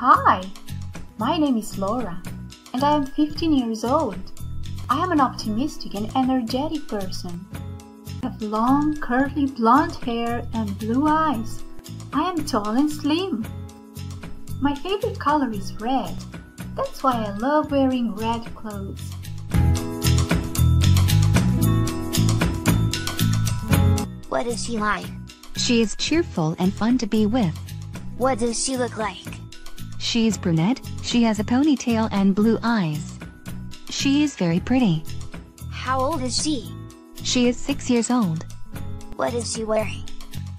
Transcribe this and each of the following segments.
Hi, my name is Laura, and I am 15 years old. I am an optimistic and energetic person. I have long, curly blonde hair and blue eyes. I am tall and slim. My favorite color is red. That's why I love wearing red clothes. What is she like? She is cheerful and fun to be with. What does she look like? She's brunette, she has a ponytail and blue eyes. She is very pretty. How old is she? She is 6 years old. What is she wearing?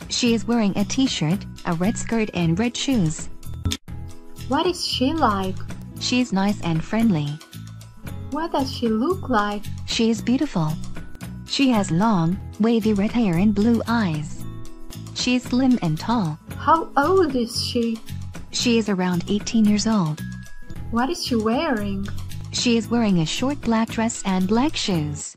She is wearing a t-shirt, a red skirt and red shoes. What is she like? She is nice and friendly. What does she look like? She is beautiful. She has long, wavy red hair and blue eyes. She is slim and tall. How old is she? She is around 18 years old. What is she wearing? She is wearing a short black dress and black shoes.